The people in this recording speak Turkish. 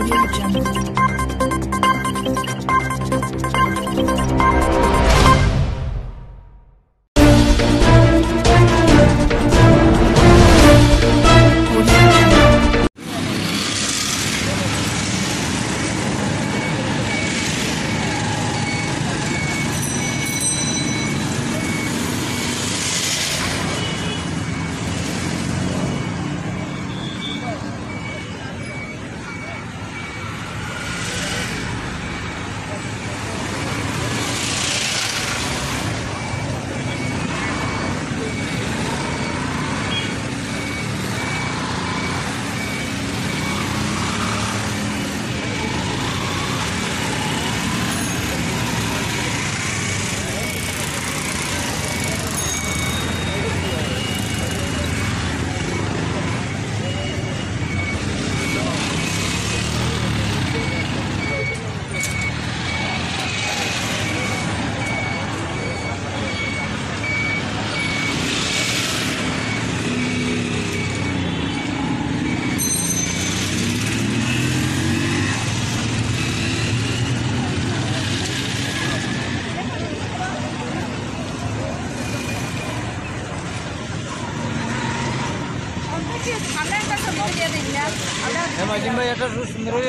Audio Jungle. Hem acımda yakar, şu sınırı